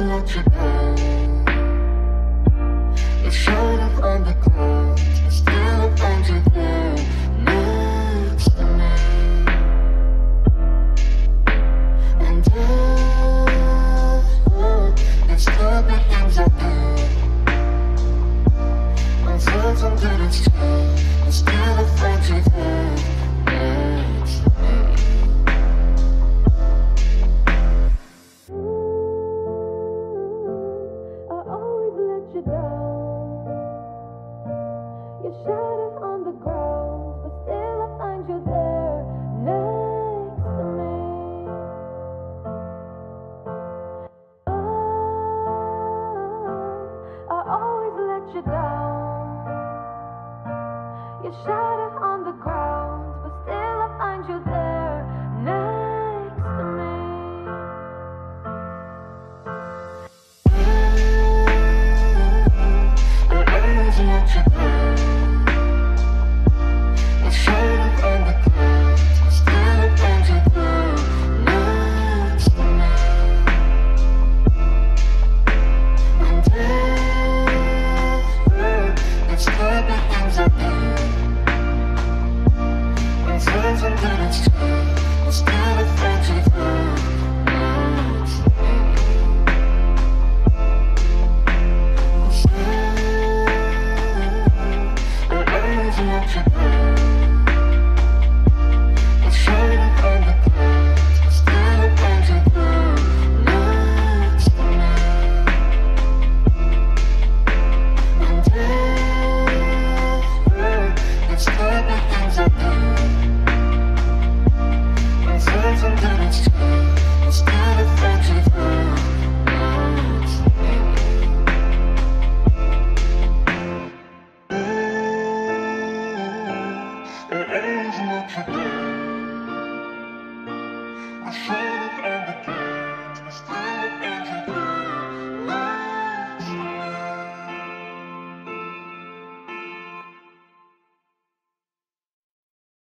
always let you up on the ground, I still there next to me. And I, it's the things I do. And sometimes it's true, I still there down. You shatter on the ground, but still I find you there next to me. Oh, I always let you down. You shatter on the ground, Let you down.